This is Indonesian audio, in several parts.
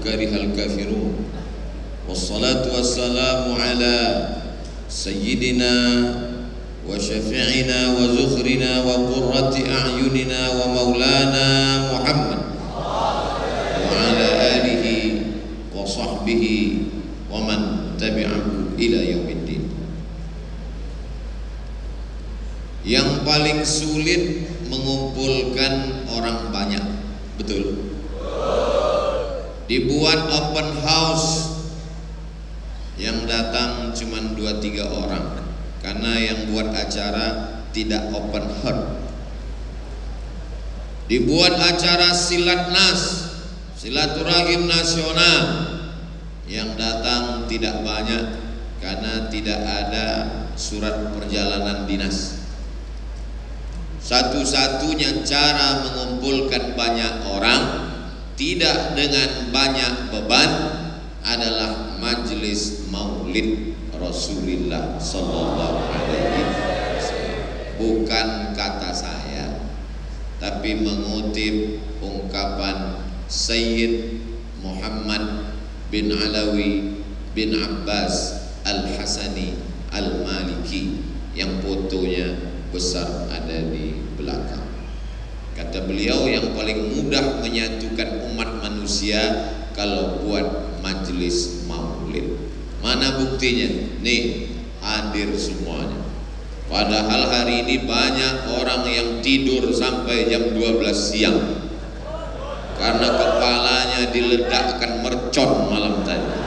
karihal kafirun. Wassalatu wassalamu ala sayyidina wa syafi'ina wa zukhrina wa qurrati a'yunina wa maulana Muhammad. Wa ala alihi wa sahbihi wa man tabi'ahu ila yawmiddin yang paling sulit mengumpulkan orang banyak. Betul dibuat open house yang datang cuma 2-3 orang. Karena yang buat acara tidak open heart dibuat acara silat nas silaturahim nasional. Yang datang tidak banyak karena tidak ada surat perjalanan dinas. Satu-satunya cara mengumpulkan banyak orang tidak dengan banyak beban adalah majelis maulid Rasulullah sallallahu alaihi wasallam. Bukan kata saya, tapi mengutip ungkapan Sayyid Muhammad bin Alawi bin Abbas Al-Hasani Al-Maliki yang fotonya besar ada di belakang. Kata beliau yang paling mudah menyatukan umat manusia kalau buat majelis maulid. Mana buktinya? Nih, hadir semuanya. Padahal hari ini banyak orang yang tidur sampai jam 12 siang. Karena kepalanya diledakkan mercon malam tadi.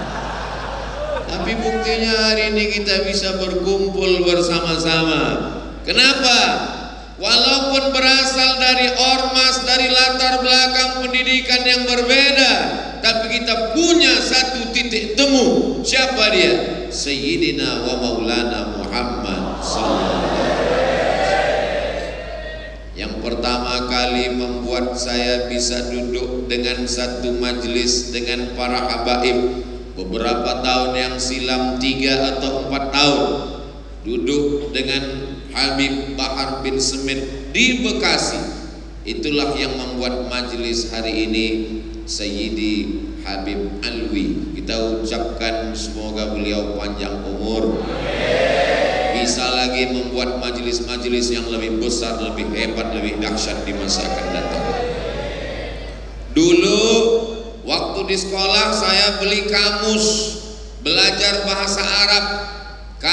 Tapi buktinya hari ini kita bisa berkumpul bersama-sama Kenapa? Walaupun berasal dari ormas, dari latar belakang pendidikan yang berbeda, tapi kita punya satu titik temu. Siapa dia? Sayyidina wa Maulana Muhammad Yang pertama kali membuat saya bisa duduk dengan satu majlis dengan para habaib beberapa tahun yang silam tiga atau empat tahun duduk dengan Habib Bahar bin Semit di Bekasi. Itulah yang membuat majelis hari ini Sayyidi Habib Alwi. Kita ucapkan semoga beliau panjang umur. Bisa lagi membuat majelis-majelis yang lebih besar, lebih hebat, lebih dahsyat di masa akan datang. Dulu waktu di sekolah saya beli kamus belajar bahasa Arab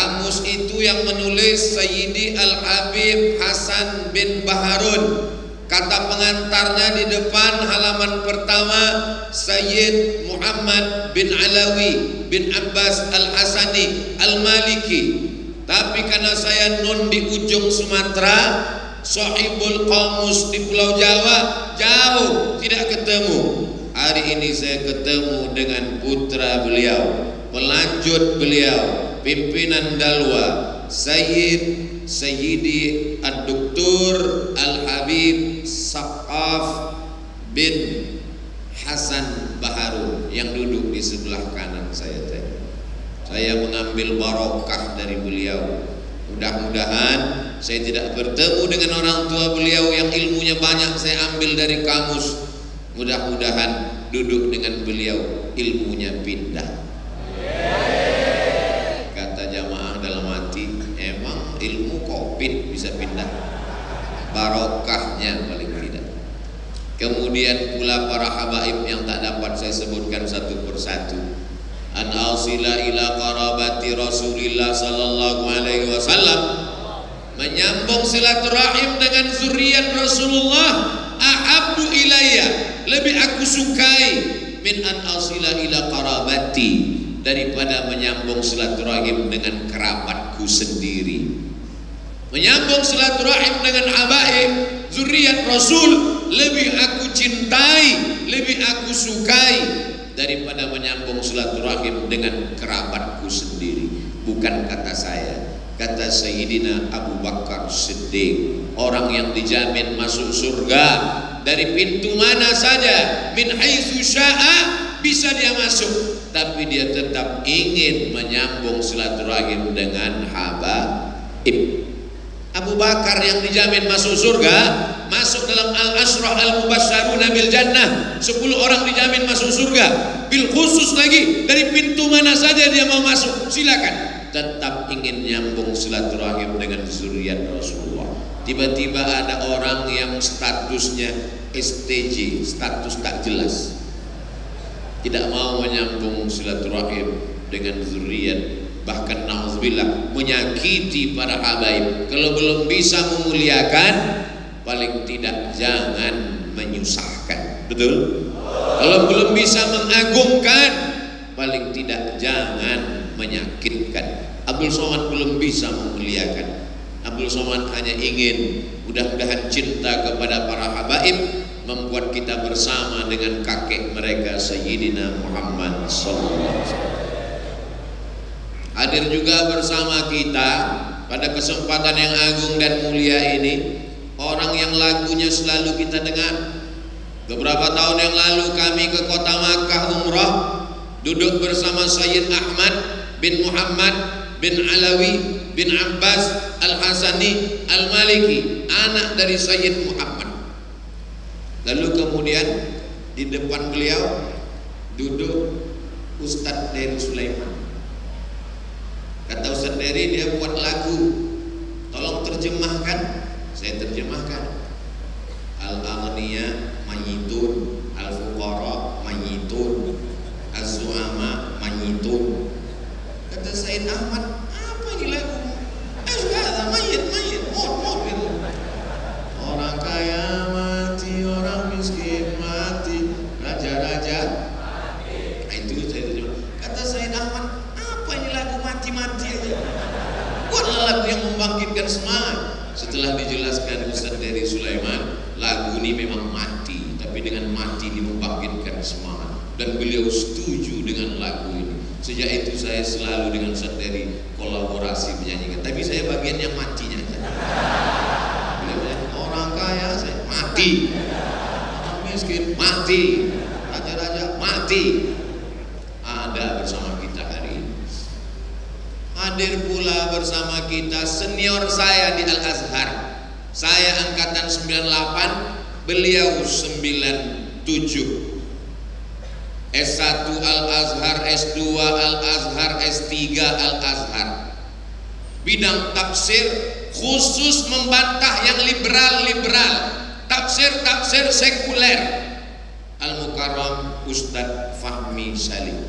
Kamus itu yang menulis Sayyidi Al-Habib Hasan bin Baharun. Kata pengantarnya di depan halaman pertama Sayyid Muhammad bin Alawi bin Abbas Al-Hasani Al-Maliki. Tapi karena saya non di ujung Sumatera Sohibul Qamus di Pulau Jawa Jauh tidak ketemu. Hari ini saya ketemu dengan putra beliau Pelanjut beliau pimpinan Dalwa Sayyid Sayyidi Ad-Doktor Al-Habib Saqaf bin Hasan Baharun yang duduk di sebelah kanan saya tadi. Saya mengambil barokah dari beliau. Mudah-mudahan saya tidak bertemu dengan orang tua beliau yang ilmunya banyak saya ambil dari kamus. Mudah-mudahan duduk dengan beliau ilmunya pindah. ilmu barokahnya paling tidak. Kemudian pula para habaib yang tak dapat saya sebutkan satu persatu. An ausila ila qarabati rasulillah sallallahu alaihi wasallam. Menyambung silaturahim dengan zuriat Rasulullah ahabbu ilayya. Lebih aku sukai min an ausila ila qarabati daripada menyambung silaturahim dengan kerabatku sendiri menyambung silaturahim dengan habaib zuriat Rasul lebih aku cintai lebih aku sukai daripada menyambung silaturahim dengan kerabatku sendiri. Bukan kata saya kata Sayyidina Abu Bakar Siddiq. Orang yang dijamin masuk surga dari pintu mana saja min haitsu syaa bisa dia masuk. Tapi dia tetap ingin menyambung silaturahim dengan habaib Abu Bakar yang dijamin masuk surga masuk dalam al-asrah al-mubasyaruna bil jannah. 10 orang dijamin masuk surga. Bil khusus lagi dari pintu mana saja dia mau masuk silakan. Tetap ingin nyambung silaturahim dengan zuriat Rasulullah. Tiba-tiba ada orang yang statusnya STJ status tak jelas. Tidak mau menyambung silaturahim dengan zuriat bahkan na'udzubillah menyakiti para habaib. Kalau belum bisa memuliakan paling tidak jangan menyusahkan. Betul? Kalau belum bisa mengagungkan paling tidak jangan menyakitkan. Abdul Somad belum bisa memuliakan. Abdul Somad hanya ingin mudah-mudahan cinta kepada para habaib membuat kita bersama dengan kakek mereka Sayyidina Muhammad sallallahu alaihi wasallam hadir juga bersama kita pada kesempatan yang agung dan mulia ini orang yang lagunya selalu kita dengar. Beberapa tahun yang lalu kami ke kota Makkah umrah duduk bersama Sayyid Ahmad bin Muhammad bin Alawi bin Abbas Al-Hasani Al-Maliki anak dari Sayyid Muhammad. Lalu kemudian di depan beliau duduk Ustadz Dery Sulaiman Kata Ustaz Dery dia buat lagu. Tolong terjemahkan. Saya terjemahkan. Al-aghniya mayitun, al-fuqara mayitun, az-zu'ama mayitun. Kata Said Ahmad, apa ini lagu? Eh, ada mayit, mayit, mot, mot gitu. Orang kaya mati, orang miskin mati, raja-raja mati. Nah, itu saya terjemah. Kata Said Ahmad, apa ini lagu mati-mati aja buatlah lagu yang membangkitkan semangat setelah dijelaskan Ustaz dari Sulaiman lagu ini memang mati tapi dengan mati ini membangkitkan semangat. Dan beliau setuju dengan lagu ini. Sejak itu saya selalu dengan Ustaz dari kolaborasi menyanyikan. Tapi saya bagian yang matinya orang kaya saya mati. Orang miskin mati. Raja-raja mati ada bersama kita hari ini hadir pula bersama kita senior saya di Al-Azhar. Saya angkatan 98 beliau 97 S1 Al-Azhar S2 Al-Azhar S3 Al-Azhar. Bidang tafsir khusus membantah yang liberal-liberal. Tafsir-tafsir sekuler. Al-Mukarram Ustadz Fahmi Salim.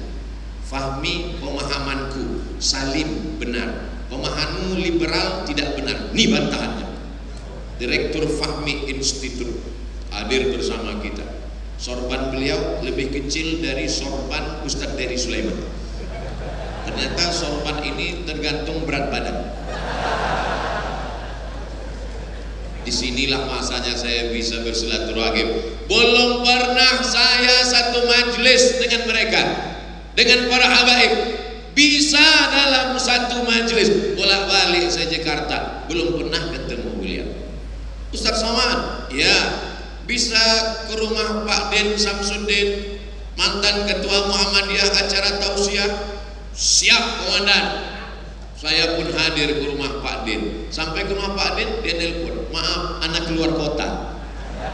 Fahmi pemahamanku Salim benar Pemahamanmu liberal tidak benar. Ini bantahannya. Direktur Fahmi Institute Hadir bersama kita. Sorban beliau lebih kecil dari sorban Ustadz Dery Sulaiman. Ternyata sorban ini tergantung berat badan. Di sinilah masanya saya bisa bersilaturahim. Belum pernah saya satu majelis dengan mereka. Dengan para habaib bisa dalam satu majelis bolak balik saya Jakarta. Belum pernah ketemu beliau. Ustaz Somad ya bisa ke rumah Pak Den Samsudin mantan ketua Muhammadiyah acara tausiah. Siap komandan. Saya pun hadir ke rumah Pak Den. Sampai ke rumah Pak Den dia nelpon maaf anak keluar kota.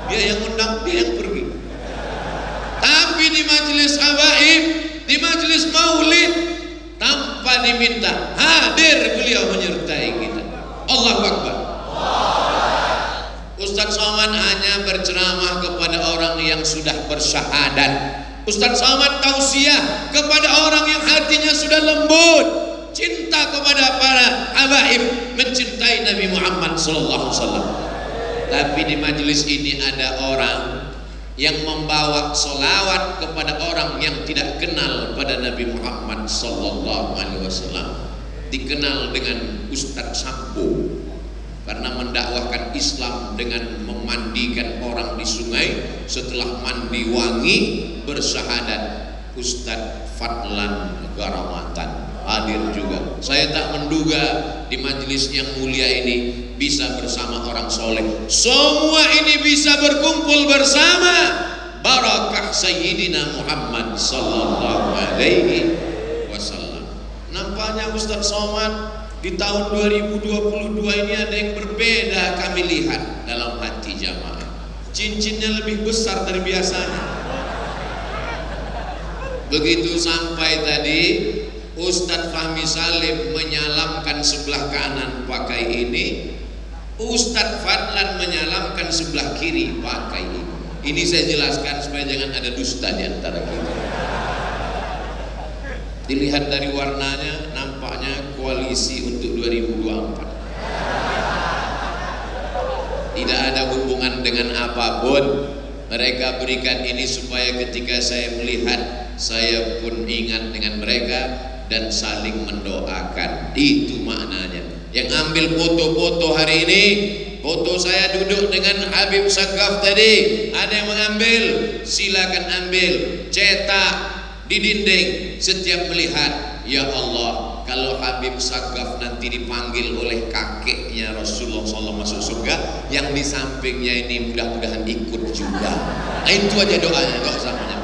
Dia yang undang dia yang pergi. Tapi di majelis habaib di majelis maulid tanpa diminta hadir beliau menyertai kita. Allah Akbar. Ustadz Somad hanya berceramah kepada orang yang sudah bersyahadat. Ustadz Somad tausiah kepada orang yang hatinya sudah lembut. Cinta kepada para habaib mencintai Nabi Muhammad wasallam. Tapi di majelis ini ada orang yang membawa solawat kepada orang yang tidak kenal pada Nabi Muhammad Sallallahu Alaihi Wasallam. Dikenal dengan Ustadz Sampo. Karena mendakwahkan Islam dengan memandikan orang di sungai setelah mandi wangi bersyahadat Ustadz Fadlan Garamatan hadir juga. Saya tak menduga di majelis yang mulia ini bisa bersama orang soleh. Semua ini bisa berkumpul bersama. Barakah Sayyidina Muhammad sallallahu alaihi wasallam. Nampaknya Ustaz Somad di tahun 2022 ini ada yang berbeda kami lihat dalam hati jamaah. Cincinnya lebih besar dari biasanya. Begitu sampai tadi Ustadz Fahmi Salim menyalamkan sebelah kanan pakai ini. Ustadz Fadlan menyalamkan sebelah kiri pakai ini. Ini saya jelaskan supaya jangan ada dusta di antara kita. Dilihat dari warnanya nampaknya koalisi untuk 2024 tidak ada hubungan dengan apa pun. Mereka berikan ini supaya ketika saya melihat saya pun ingat dengan mereka dan saling mendoakan. Itu maknanya. Yang ambil foto-foto hari ini foto saya duduk dengan Habib Sakaf tadi. Ada yang mengambil? Silakan ambil. Cetak di dinding. Setiap melihat ya Allah kalau Habib Sagaf nanti dipanggil oleh kakeknya Rasulullah SAW masuk surga yang di sampingnya ini mudah-mudahan ikut juga. Nah, itu aja doanya usah banyak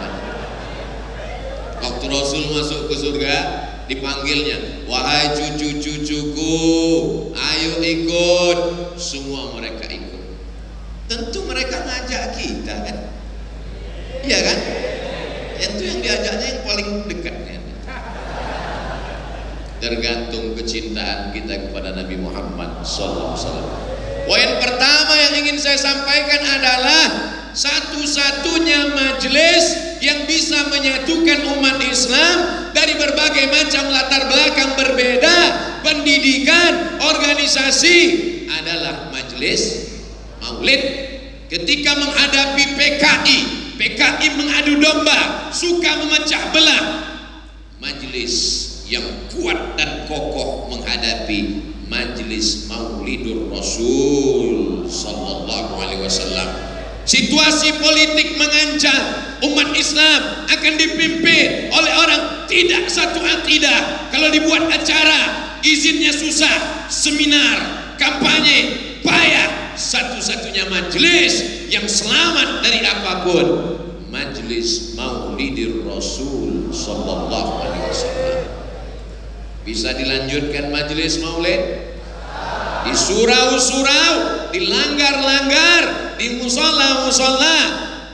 waktu Rasul masuk ke surga dipanggilnya. Wahai cucu-cucuku ayo ikut. Semua mereka ikut. Tentu mereka ngajak kita kan? Iya kan? Itu yang diajaknya yang paling dekat tergantung kecintaan kita kepada Nabi Muhammad wasallam. Poin pertama yang ingin saya sampaikan adalah satu-satunya majelis yang bisa menyatukan umat Islam dari berbagai macam latar belakang berbeda, pendidikan, organisasi adalah majelis Maulid. Ketika menghadapi PKI, PKI mengadu domba, suka memecah belah. Majelis yang kuat dan kokoh menghadapi majlis Maulidur Rasul sallallahu alaihi wasallam. Situasi politik mengancam umat Islam akan dipimpin oleh orang tidak satu akidah. Kalau dibuat acara, izinnya susah, seminar, kampanye, payah. Satu-satunya majlis yang selamat dari apa pun, majlis Maulidir Rasul sallallahu alaihi wasallam. Bisa dilanjutkan majelis maulid? Di surau-surau, di di musola-musola.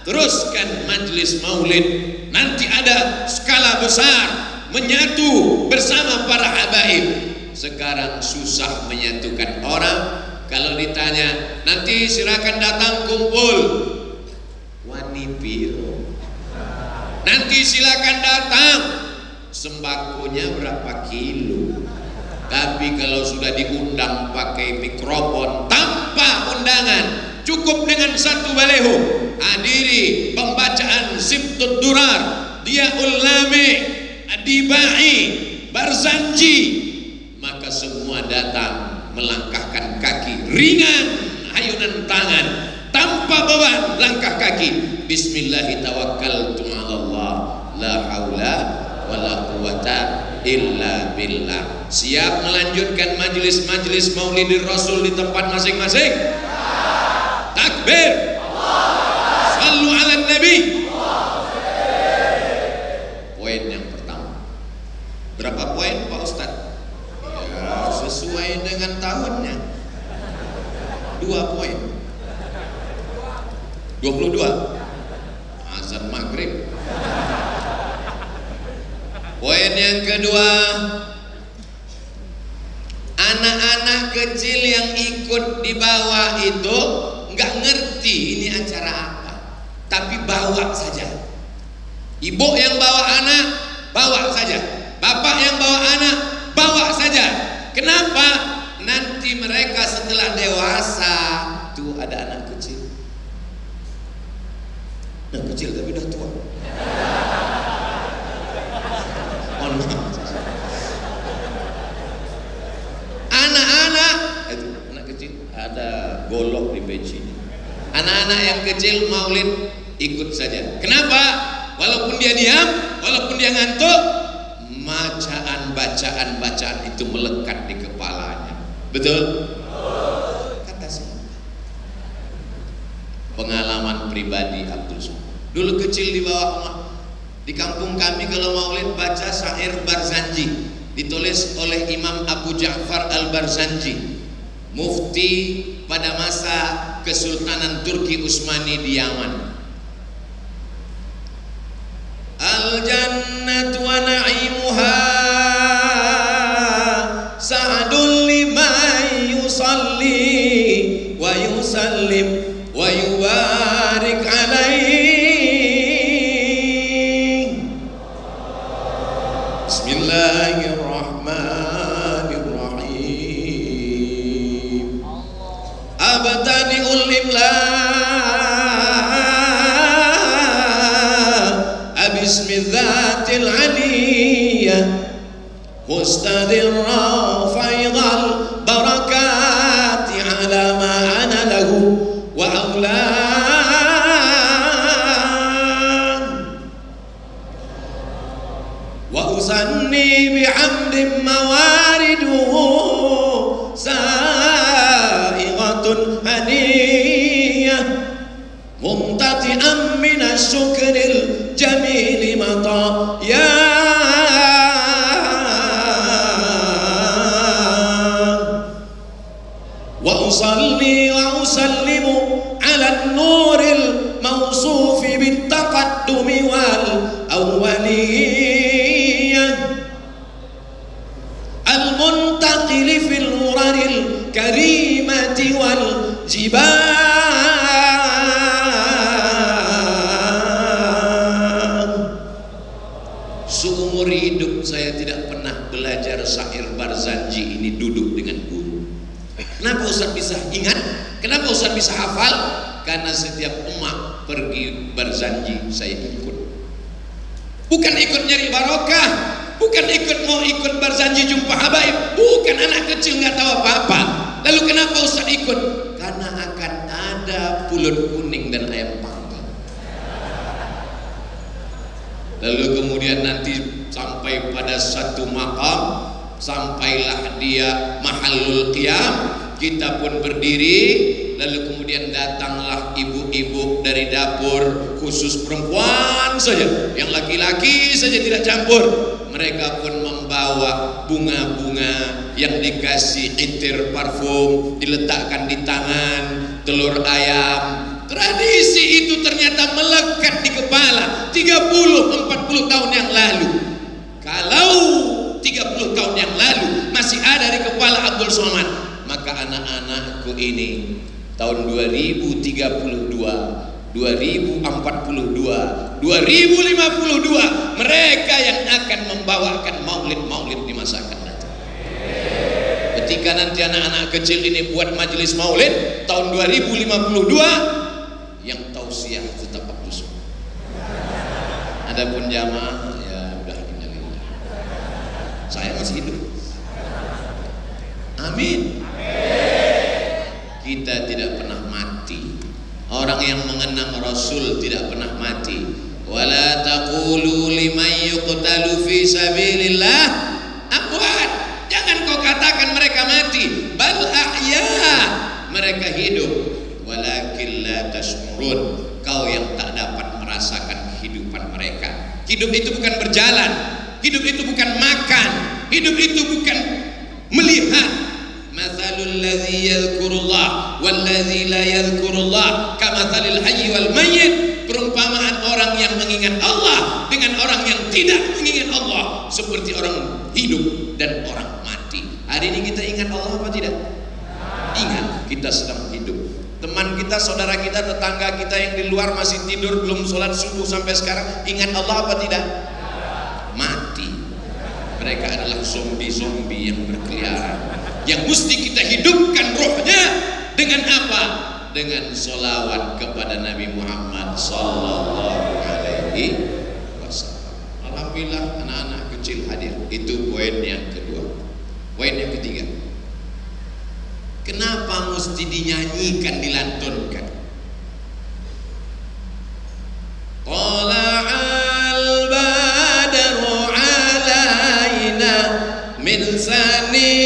Teruskan majelis maulid. Nanti ada skala besar menyatu bersama para habaib. Sekarang susah menyatukan orang. Kalau ditanya, nanti silakan datang kumpul. Wanipiro. Nanti silakan datang sembakonya berapa kilo tapi kalau sudah diundang pakai mikrofon tanpa undangan cukup dengan satu baleho hadiri pembacaan Sibtud Durar. Dia ulame adibai barzanji. Maka semua datang melangkahkan kaki ringan ayunan tangan tanpa beban langkah kaki. Bismillahirrahmanirrahim la haula wala quwata illa billah. Siap melanjutkan majelis-majelis Maulidir Rasul di tempat masing-masing? Takbir. Sallu ala Nabi. Poin yang pertama. Berapa poin Pak Ustaz? Ya, sesuai dengan tahunnya. Dua poin. 22 azan maghrib Poin yang kedua, anak-anak kecil yang ikut di bawah itu nggak ngerti ini acara apa, tapi bawa saja. Ibu yang bawa anak, bawa saja. Bapak yang bawa anak, bawa saja. Kenapa? Nanti mereka setelah dewasa, tuh ada anak kecil. Anak kecil tapi udah tua. Anak-anak itu anak kecil ada golok di peci. Anak-anak yang kecil maulid ikut saja. Kenapa? Walaupun dia diam, walaupun dia ngantuk, bacaan-bacaan bacaan itu melekat di kepalanya. Betul? Kata siapa? Pengalaman pribadi Abdul Somad. Dulu kecil di bawah rumah di kampung kami kalau maulid baca syair Barzanji ditulis oleh Imam Abu Ja'far Al-Barzanji mufti pada masa Kesultanan Turki Utsmani di Yaman والجبال Seumur hidup saya tidak pernah belajar syair Barzanji ini duduk dengan guru. Kenapa Ustaz bisa ingat? Kenapa Ustaz bisa hafal? Karena setiap emak pergi Barzanji saya ikut. Bukan ikut nyari barokah, bukan ikut mau ikut Barzanji jumpa habaib, bukan anak kecil nggak tahu apa-apa. Lalu kenapa Ustaz ikut? Karena akan ada pulut kuning dan ayam panggang. Lalu kemudian nanti sampai pada satu makam Sampailah dia mahalul qiyam Kita pun berdiri Lalu kemudian datanglah ibu-ibu dari dapur Khusus perempuan saja Yang laki-laki saja tidak campur Mereka pun membawa bunga-bunga Yang dikasih itir parfum Diletakkan di tangan Telur ayam. Tradisi itu ternyata melekat di kepala 30-40 tahun yang lalu. Kalau 30 tahun yang lalu masih ada di kepala Abdul Somad Maka anak-anakku ini tahun 2032 2042 2052 mereka yang akan membawakan maulid-maulid di masa akan datang. Ketika nanti anak-anak kecil ini buat majelis maulid tahun 2052 yang tausiah tetap Abdul Somad. Adapun jamaah ya udah innalillah saya masih hidup. Amin. Kita tidak pernah mati. Orang yang mengenang Rasul tidak pernah mati wala taqulu liman yuqtalu fi sabilillah. Amwat jangan kau katakan mereka mati. Bal ahya mereka hidup. Walakin la tashurun kau yang tak dapat merasakan kehidupan mereka. Hidup itu bukan berjalan hidup itu bukan makan hidup itu bukan melihat. Mathalul ladzi yadhkurullah wal ladzi la yadhkurullah kamathalil hayy wal mayyit perumpamaan orang yang mengingat Allah dengan orang yang tidak mengingat Allah seperti orang hidup dan orang mati hari ini kita ingat Allah apa tidak ingat kita sedang hidup teman kita, saudara kita, tetangga kita yang di luar masih tidur belum sholat subuh sampai sekarang ingat Allah apa tidak? mati mereka adalah zombie-zombie yang berkeliaran yang mesti kita hidupkan rohnya dengan apa? Dengan solawat kepada Nabi Muhammad sallallahu alaihi wasallam. Alhamdulillah anak-anak kecil hadir. Itu poin yang kedua. Poin yang ketiga. Kenapa mesti dinyanyikan, dilantunkan? Tala'al badru alaina min saniyatil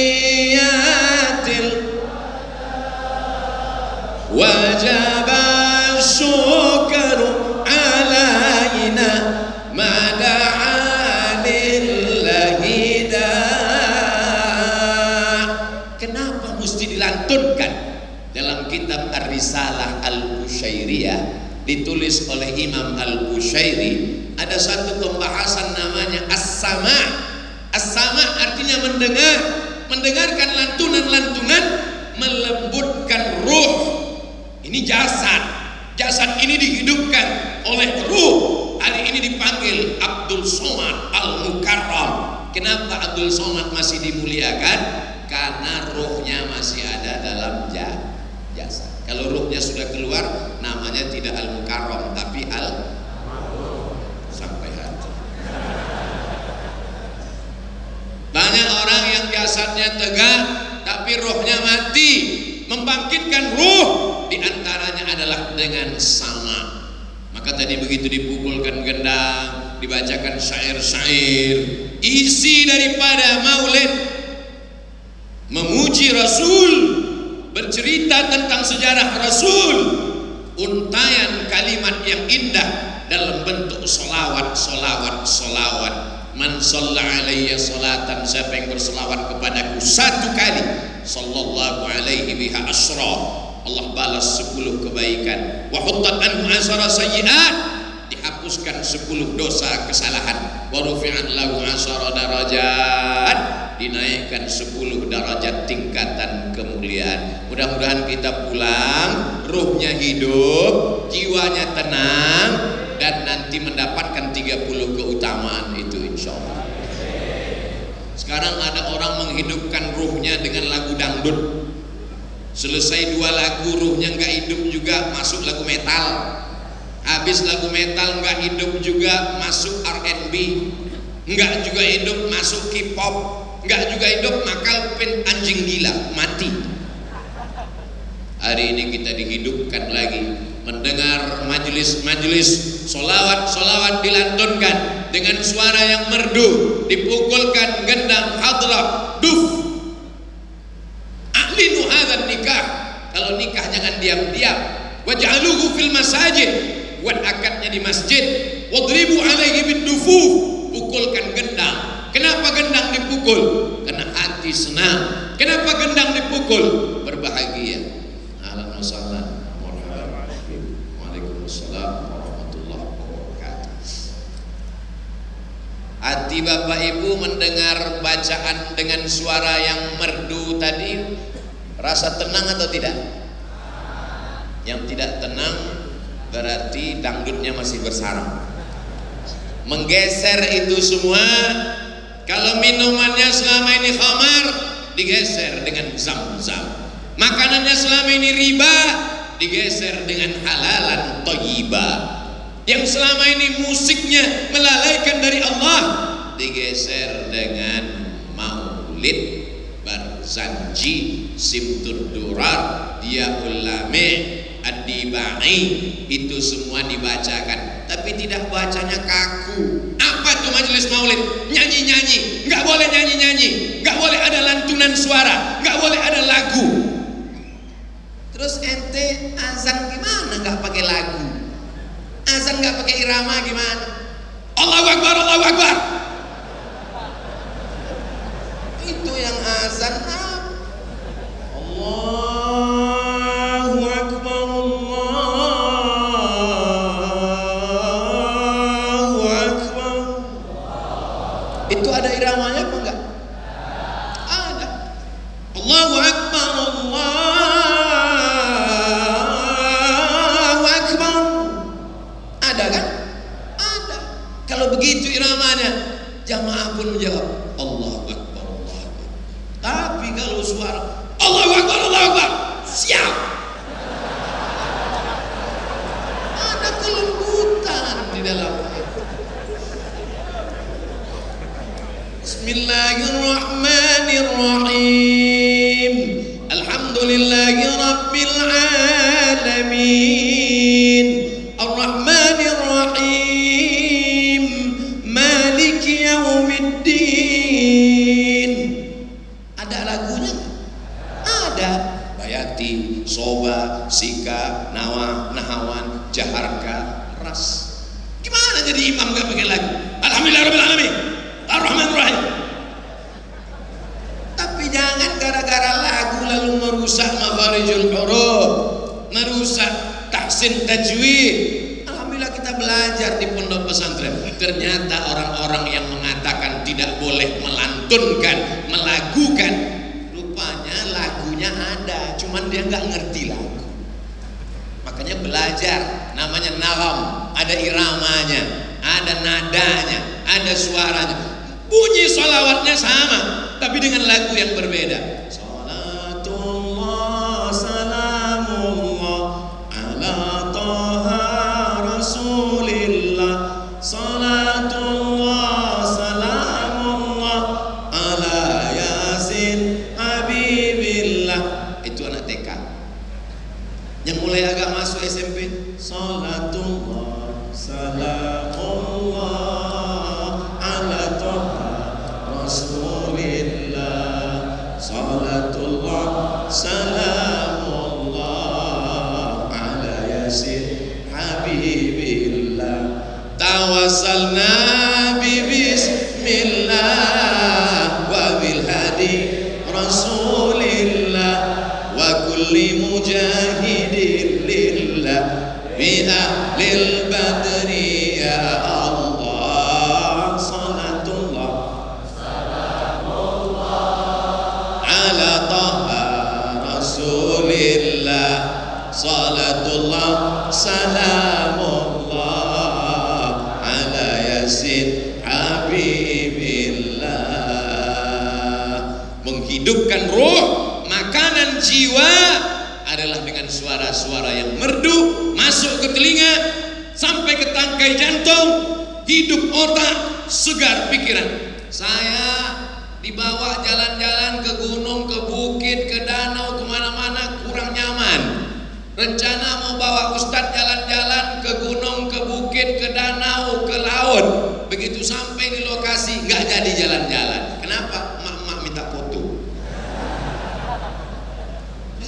ditulis oleh Imam Al-Qushairi ada satu pembahasan namanya As-Sama' As-Sama' artinya mendengar. Mendengarkan lantunan-lantunan melembutkan ruh. Ini jasad. Jasad ini dihidupkan oleh ruh. Hari ini dipanggil Abdul Somad Al-Mukarram. Kenapa Abdul Somad masih dimuliakan? Karena rohnya masih ada dalam jasa. Kalau rohnya sudah keluar, namanya tidak al mukarrom tapi al sampai hati. Banyak orang yang jasadnya tegak, tapi rohnya mati. Membangkitkan ruh di antaranya adalah dengan sama. Maka tadi begitu dipukulkan gendang, dibacakan syair-syair, isi daripada maulid memuji Rasul, bercerita tentang sejarah Rasul, untayan kalimat yang indah dalam bentuk solawat, solawat, solawat. Man salla alaiya salatan siapa yang berselawat kepadaku? Satu kali. Sallallahu alaihi biha asra. Allah balas sepuluh kebaikan. Wa huttat anhu asara sayyiat. Dihapuskan sepuluh dosa kesalahan. Wa rufi'at lahu asara darajat dinaikkan sepuluh derajat tingkatan kemuliaan. Mudah-mudahan kita pulang ruhnya hidup jiwanya tenang dan nanti mendapatkan 30 keutamaan itu insya Allah. Sekarang ada orang menghidupkan ruhnya dengan lagu dangdut. Selesai dua lagu ruhnya nggak hidup juga masuk lagu metal. Habis lagu metal nggak hidup juga masuk R&B nggak juga hidup masuk K-pop nggak juga hidup makal pen anjing gila mati. Hari ini kita dihidupkan lagi. Mendengar majelis-majelis solawat-solawat dilantunkan dengan suara yang merdu dipukulkan gendang hadrah duf. Ahlinu hadzal nikah. Kalau nikah jangan diam-diam. Waj'aluhu fil masajid. Buat akadnya di masjid. Wadribu alaihi bidufuf pukulkan gendang kenapa gendang dipukul karena hati senang kenapa gendang dipukul berbahagia Waalaikumsalam warahmatullahi wabarakatuh. Hati Bapak Ibu mendengar bacaan dengan suara yang merdu tadi rasa tenang atau tidak? Yang tidak tenang berarti dangdutnya masih bersarang. Menggeser itu semua kalau minumannya selama ini khamar digeser dengan zam-zam. Makanannya selama ini riba digeser dengan halalan toyiba yang selama ini musiknya melalaikan dari Allah digeser dengan maulid barzanji simtud durar dia ulame adibai itu semua dibacakan. Tapi tidak bacanya kaku apa tuh majelis maulid nyanyi-nyanyi nggak boleh nyanyi-nyanyi nggak boleh ada lantunan suara nggak boleh ada lagu Terus ente azan gimana nggak pakai lagu? Azan nggak pakai irama gimana? Allahu Akbar, Allahu Akbar. Itu yang azan Allahu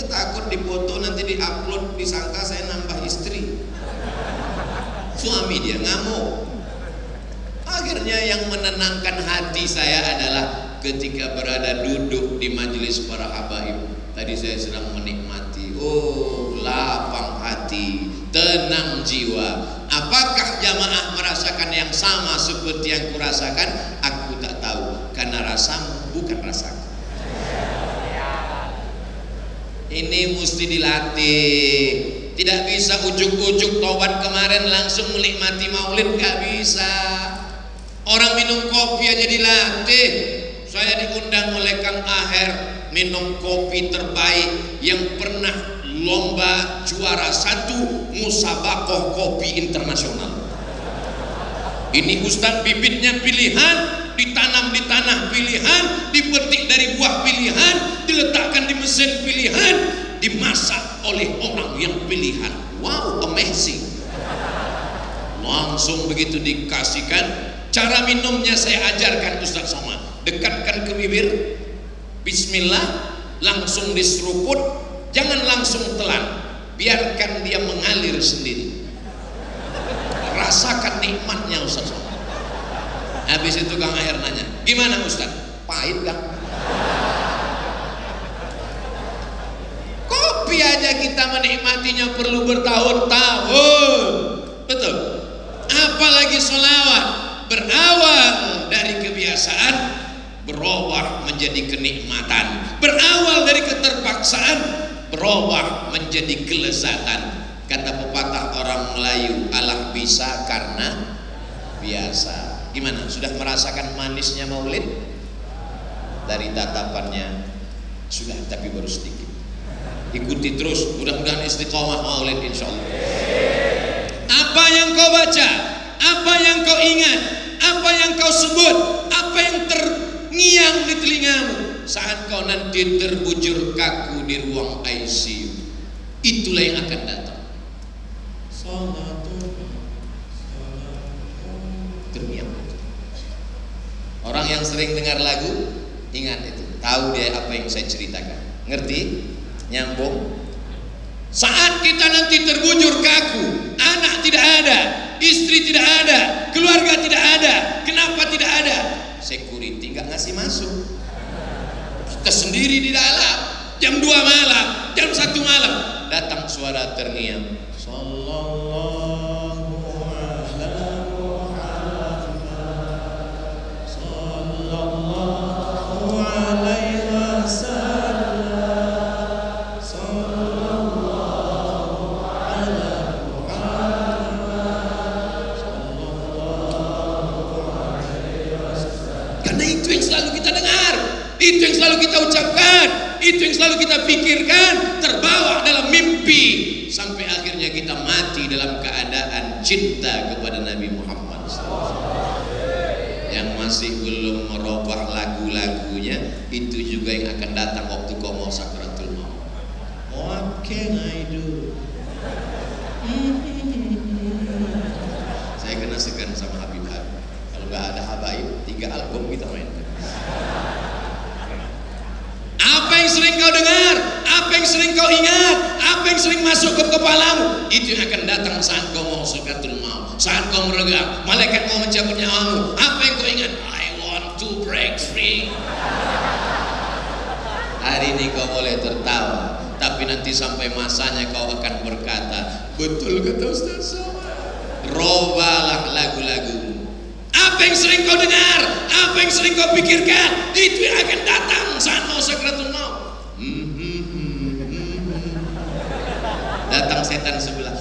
takut dipoto nanti diupload disangka saya nambah istri. Suami dia ngamuk. Akhirnya yang menenangkan hati saya adalah ketika berada duduk di majelis para habaib. Tadi saya sedang menikmati. Oh lapang hati tenang jiwa. Apakah jamaah merasakan yang sama seperti yang kurasakan? Aku tak tahu karena rasamu bukan rasaku ini mesti dilatih. Tidak bisa ujuk-ujuk tobat kemarin langsung menikmati maulid gak bisa. Orang minum kopi aja dilatih. Saya diundang oleh Kang Aher minum kopi terbaik yang pernah lomba juara satu musabakoh kopi internasional. Ini Ustadz bibitnya pilihan ditanam di tanah pilihan, dipetik dari buah pilihan, diletakkan di mesin pilihan, dimasak oleh orang yang pilihan. Wow, amazing. Langsung begitu dikasihkan, cara minumnya saya ajarkan Ustaz Somad. Dekatkan ke bibir, Bismillah, langsung diseruput, jangan langsung telan, biarkan dia mengalir sendiri. Rasakan nikmatnya Ustaz Somad. Habis itu Kang Aher nanya, gimana Ustaz? Pahit kan? Kopi aja kita menikmatinya perlu bertahun-tahun. Betul? Apalagi solawat berawal dari kebiasaan berubah menjadi kenikmatan berawal dari keterpaksaan berubah menjadi kelezatan kata pepatah orang Melayu Allah bisa karena biasa Gimana? Sudah merasakan manisnya maulid? Dari tatapannya sudah tapi baru sedikit. Ikuti terus, mudah-mudahan istiqomah maulid insya Allah. Apa yang kau baca, apa yang kau ingat, apa yang kau sebut, apa yang terngiang di telingamu saat kau nanti terbujur kaku di ruang ICU, itulah yang akan datang. Terngiang orang yang sering dengar lagu ingat itu. Tahu dia apa yang saya ceritakan. Ngerti? Nyambung? Saat kita nanti terbujur kaku anak tidak ada istri tidak ada keluarga tidak ada kenapa tidak ada? Security nggak ngasih masuk. Kita sendiri di dalam jam 2 malam jam 1 malam datang suara terngiang. Sallallahu itu yang selalu kita pikirkan, terbawa dalam mimpi. Sampai akhirnya kita mati dalam keadaan cinta kepada Nabi Muhammad yang masih belum merubah lagu-lagunya itu juga yang akan datang waktu kau mau sakratul maut. What can I do saya kena segan sama Habib Habib kalau nggak ada Habaib tiga album kita main apa yang sering kau dengar apa yang sering kau ingat apa yang sering masuk ke kepalamu itu yang akan datang saat kau mau sakratul maut saat kau meregang. Malaikat mau mencabut nyawamu apa yang kau ingat? I want to break free. Hari ini kau boleh tertawa tapi nanti sampai masanya kau akan berkata betul kata Ustaz robalah lagu-lagumu apa yang sering kau dengar apa yang sering kau pikirkan itu yang akan datang saat mau sakratul maut setan sebelah.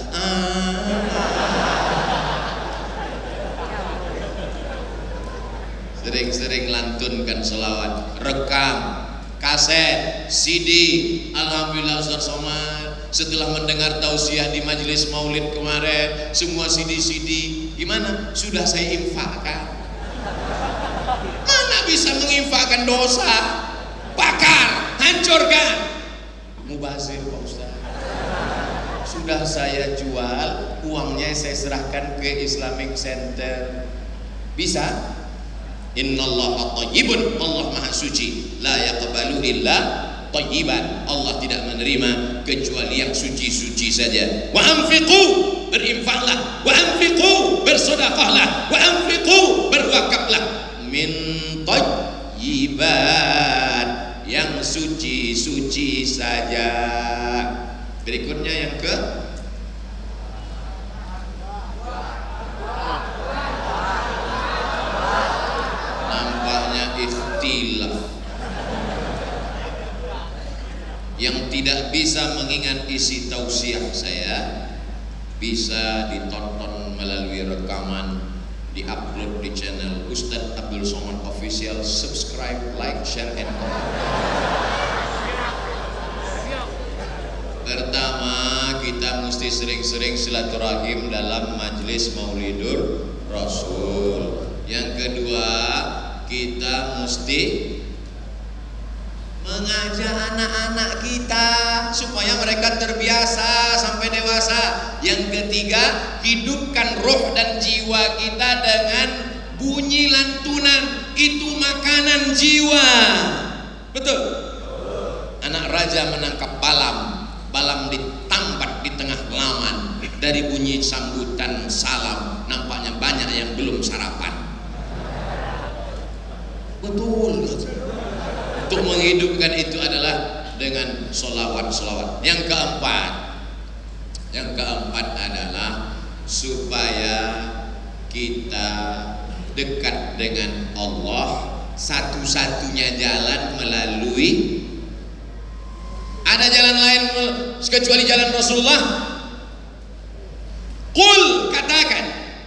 Sering-sering lantunkan selawat. Rekam kaset CD Alhamdulillah Ustaz Somad. Setelah mendengar tausiah di majelis maulid kemarin semua CD-CD gimana? Sudah saya infakkan. Mana bisa menginfakkan dosa? Bakar hancurkan. Mubazir sudah saya jual uangnya saya serahkan ke Islamic Center. Bisa? Innallaha tayyibun Allah maha suci. La yaqbalu illa tayyiban. Allah tidak menerima kecuali yang suci-suci saja. Wa anfiqu berinfaklah. Wa anfiqu bersedekahlah wa anfiqu berwakaflah. Min tayyiban yang suci-suci saja berikutnya yang ke ikhtilaf. Yang tidak bisa mengingat isi tausiah saya bisa ditonton melalui rekaman diupload di channel Ustadz Abdul Somad Official. Subscribe, like, share, and comment pertama kita mesti sering-sering silaturahim dalam majlis maulidur Rasul yang kedua kita mesti mengajak anak-anak kita supaya mereka terbiasa sampai dewasa. Yang ketiga, hidupkan roh dan jiwa kita dengan bunyi lantunan. Itu makanan jiwa. Betul? Anak raja menangkap balam. Balam ditambat laman. Dari bunyi sambutan salam, nampaknya banyak yang belum sarapan. Betul. Untuk menghidupkan itu adalah dengan solawat-solawat. Yang keempat, yang keempat adalah supaya kita dekat dengan Allah satu-satunya jalan melalui ada jalan lain kecuali jalan Rasulullah Qul. Katakan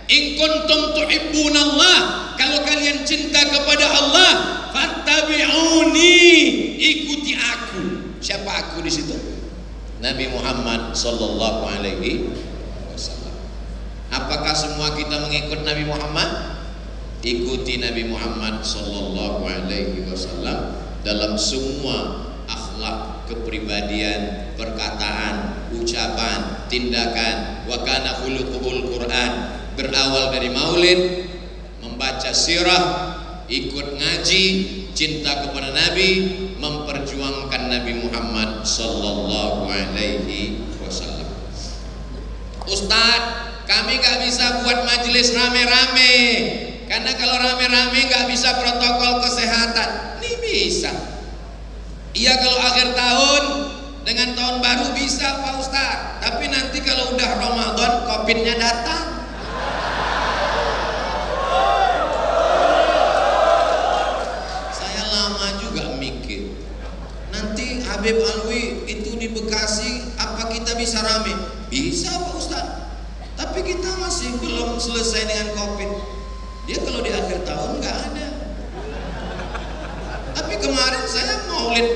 in kuntum tuhibbunallah kalau kalian cinta kepada Allah fattabi'uni ikuti aku. Siapa aku di situ? Nabi Muhammad sallallahu alaihi wasallam. Apakah semua kita mengikut Nabi Muhammad? Ikuti Nabi Muhammad sallallahu alaihi wasallam. Dalam semua akhlak kepribadian perkataan ucapan tindakan wa kana khuluquhul Quran berawal dari maulid membaca sirah, ikut ngaji, cinta kepada Nabi, memperjuangkan Nabi Muhammad sallallahu alaihi wasallam. Ustadz, kami gak bisa buat majelis rame-rame karena kalau rame-rame gak bisa protokol kesehatan. Ini bisa. Iya kalau akhir tahun dengan tahun baru bisa Pak Ustadz. Tapi nanti kalau udah Ramadan, Covidnya datang. Habib Alwi itu di Bekasi apa kita bisa rame? Bisa Pak Ustaz. Tapi kita masih belum selesai dengan Covid. Dia kalau di akhir tahun nggak ada. Kemarin saya maulid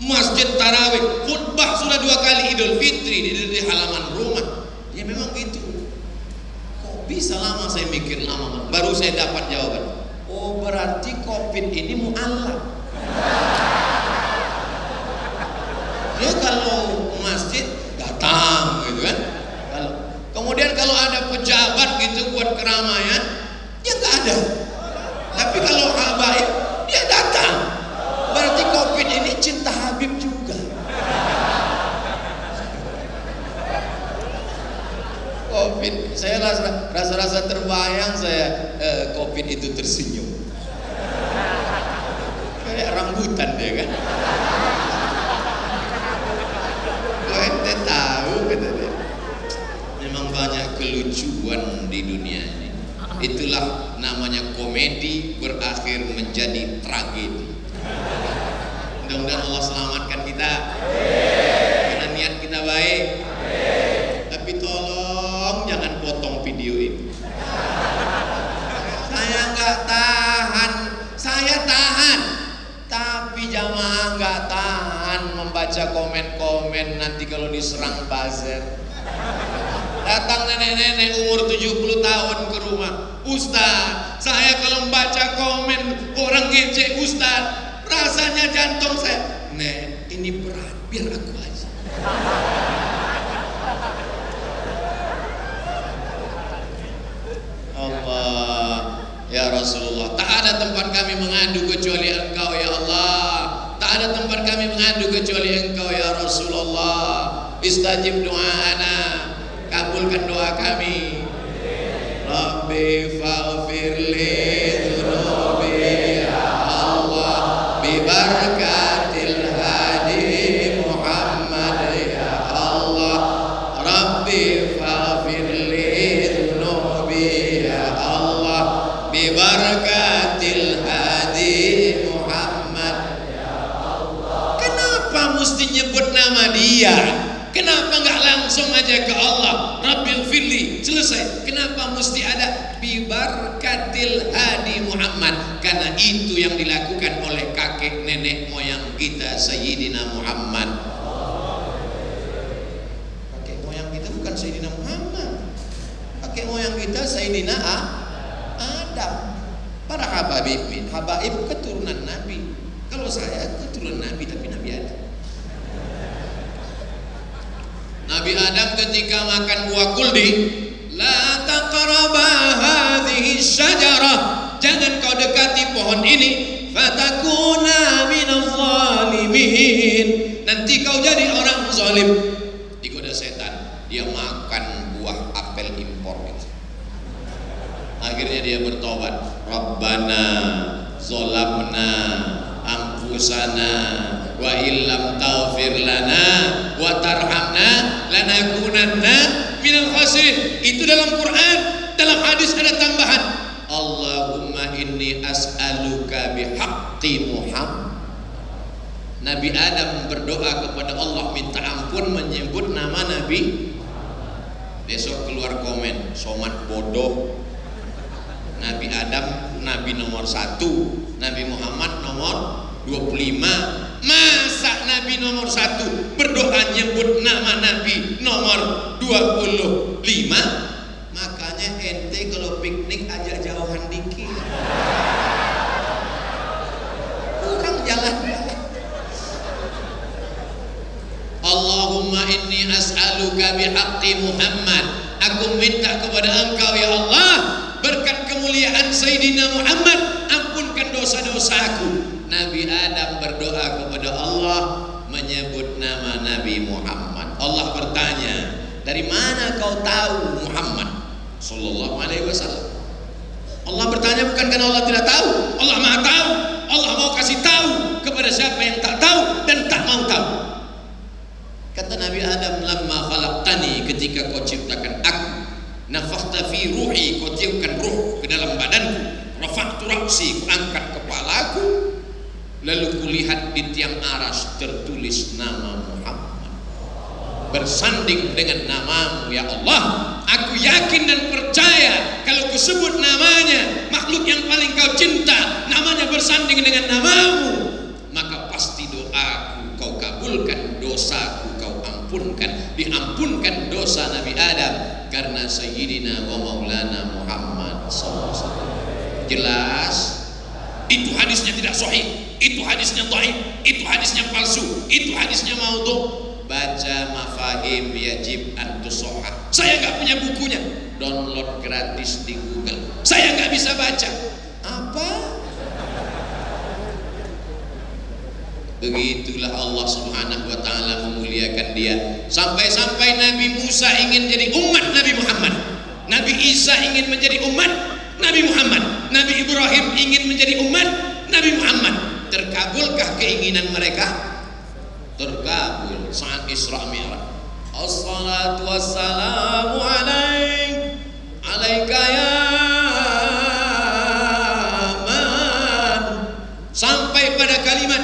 masjid tarawih khutbah sudah dua kali idul fitri di, di, halaman rumah. Ya memang gitu. Kok bisa lama saya mikir lama baru saya dapat jawaban. Oh berarti covid ini mu'alaf ya kalau masjid datang gitu kan? Kalau kemudian kalau ada pejabat gitu buat keramaian ya nggak ada. Tapi kalau habaib dia datang. Berarti covid ini cinta Habib juga. Covid saya rasa rasa, rasa terbayang saya eh, covid itu tersenyum. Kayak rambutan dia kan? Kok ente tahu kata dia? Memang banyak kelucuan di dunia ini itulah namanya komedi berakhir menjadi tragedi. Mudah-mudahan Allah selamatkan kita. Karena niat kita baik. Tapi tolong jangan potong video ini. Saya nggak tahan. Saya tahan. Tapi jamaah nggak tahan membaca komen-komen nanti kalau diserang buzzer datang nenek-nenek umur 70 tahun ke rumah. Ustaz saya kalau membaca komen orang ngecek Ustaz rasanya jantung saya nek ini berat biar aku aja. Allah ya Rasulullah tak ada tempat kami mengadu kecuali engkau ya Allah. Tak ada tempat kami mengadu kecuali engkau ya Rasulullah. Istajib doa kabulkan doa kami. Rabbi faghfir kita Sayyidina Adam. Para habaib, habaib keturunan Nabi. Kalau saya keturunan Nabi tapi Nabi Adam. Nabi Adam ketika makan buah kuldi, la taqraba hadhihi syajarah. Jangan kau dekati pohon ini, fatakuna minaz zalimin. Nanti kau jadi orang zalim. Digoda setan, dia makan buah apel impor itu. Dia bertobat. Rabbana zolamna ampusana wa illam taghfir lana wa tarhamna lanakunanna minal khasirin. Itu dalam Quran dalam hadis ada tambahan. Allahumma inni as'aluka bihaqqi Muhammad. Nabi Adam berdoa kepada Allah minta ampun menyebut nama Nabi. Besok keluar komen somat bodoh Nabi Adam Nabi nomor satu. Nabi Muhammad nomor 25 Masa Nabi nomor satu berdoa nyebut nama Nabi nomor 25 Makanya ente kalau piknik ajak jauhan dikit. Kurang jalan. Allahumma inni as'aluka bihaqqi Muhammad. Aku minta kepada engkau ya Allah Berkat kemuliaan Sayyidina Muhammad Ampunkan dosa-dosaku Nabi Adam berdoa kepada Allah Menyebut nama Nabi Muhammad. Allah bertanya Dari mana kau tahu Muhammad? Sallallahu alaihi wasallam. Allah bertanya bukan karena Allah tidak tahu? Allah maha tahu. Allah mau kasih tahu kepada siapa yang tak tahu dan tak mau tahu. Kata Nabi Adam lamma khalaqtani ketika kau ciptakan aku nafakhta fi ruhi kau tiupkan ruh ke dalam badanku. Rafa'tu ra'si ku angkat kepalaku. Lalu kulihat di tiang aras tertulis nama Muhammad. Bersanding dengan namamu ya Allah. Aku yakin dan percaya kalau ku sebut namanya makhluk yang paling kau cinta namanya bersanding dengan namamu maka pasti doaku kau kabulkan dosaku kau ampunkan. Diampunkan dosa Nabi Adam sayyidina wa maulana Muhammad wasallam. Jelas Itu hadisnya tidak sahih, itu hadisnya dhaif, itu hadisnya palsu, itu hadisnya maudhu. baca mafahim yajib an tusohah Saya nggak punya bukunya, download gratis di Google saya nggak bisa baca. apa begitulah Allah subhanahu wa ta'ala memuliakan dia. Sampai-sampai Nabi Musa ingin jadi umat Nabi Muhammad. Nabi Isa ingin menjadi umat Nabi Muhammad. Nabi Ibrahim ingin menjadi umat Nabi Muhammad. Terkabulkah keinginan mereka? Terkabul. Saat Isra Mi'raj. Assalatu wassalamu alaik. Alaika ya sampai pada kalimat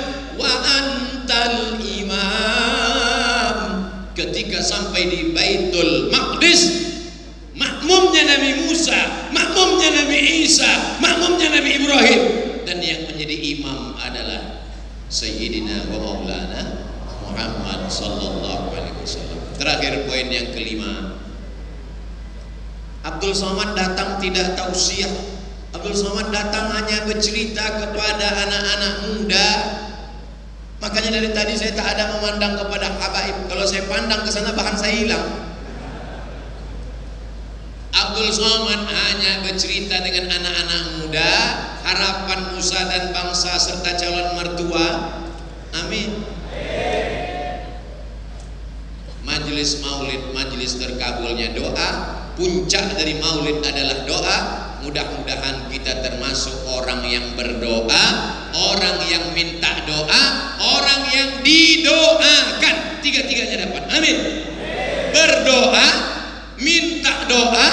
makmumnya Nabi Musa makmumnya Nabi Isa makmumnya Nabi Ibrahim dan yang menjadi imam adalah Sayyidina wa Maulana Muhammad sallallahu alaihi wasallam. Terakhir poin yang kelima. Abdul Somad datang tidak tausiah. Abdul Somad datang hanya bercerita kepada anak-anak muda. Makanya dari tadi saya tak ada memandang kepada habaib. Kalau saya pandang ke sana bahan saya hilang. Abdul Somad hanya bercerita dengan anak-anak muda, harapan Musa dan bangsa serta calon mertua. Amin. Majelis maulid, majelis terkabulnya doa, puncak dari maulid adalah doa. Mudah-mudahan kita termasuk orang yang berdoa, orang yang minta doa, orang yang didoakan. Tiga-tiganya dapat. Amin. Berdoa, minta doa,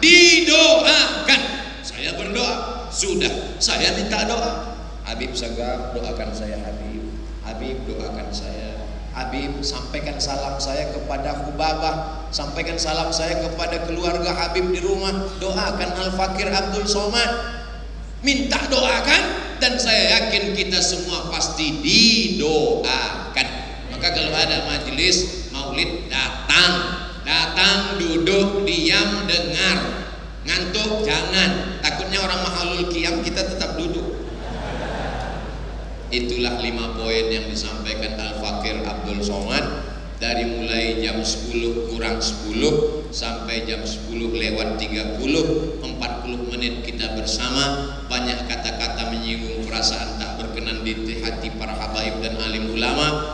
didoakan. Saya berdoa, sudah. Saya minta doa. Doakan saya Habib. Habib doakan saya. Habib sampaikan salam saya kepada Hubabah, sampaikan salam saya kepada keluarga Habib di rumah. Doakan Al Fakir Abdul Somad. Minta doakan dan saya yakin kita semua pasti didoakan. Maka kalau ada majelis maulid datang, datang duduk diam dengar. Ngantuk jangan. Takutnya orang mahalul kiam kita tetap duduk. Itulah lima poin yang disampaikan Al-Fakir Abdul Somad. Dari mulai jam 10 kurang 10 sampai jam 10 lewat 30 40 menit kita bersama. Banyak kata-kata menyinggung perasaan tak berkenan di hati para habaib dan alim ulama